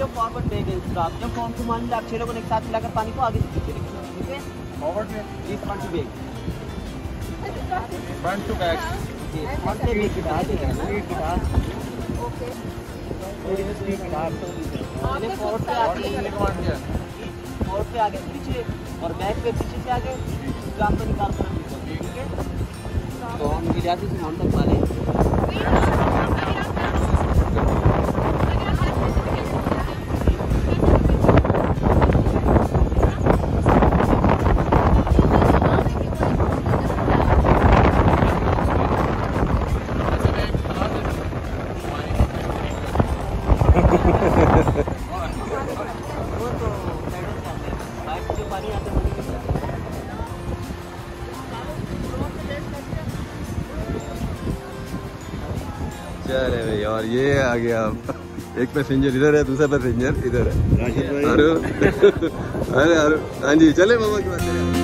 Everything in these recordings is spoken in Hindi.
जो फॉरवर्ड बैक है स्टॉप जब फॉर्म को मान लिया आप छह लोगों ने एक साथ मिलाकर पानी को आगे से पीछे लेके ठीक है? फॉरवर्ड में जी front to back front to back ji front से बैक है स्पीड की डाल ओके थोड़ी सी स्पीड की डाल मैंने फॉरवर्ड पे किया फॉरवर्ड पे आगे। पीछे और बैक पे पीछे से आगे। स्टॉप पे निकाल कर ठीक है? तो हम गिरासी से हम तक मारे भाई और ये आ गया एक पैसेंजर इधर है दूसरा पैसेंजर इधर है। अरे अरे अरे हाँ जी चले मामा की बात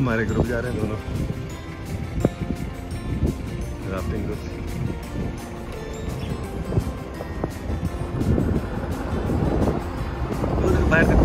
हमारे ग्रुप जा रहे हैं दोनों। राफ्टिंग ग्रुप बाहर तो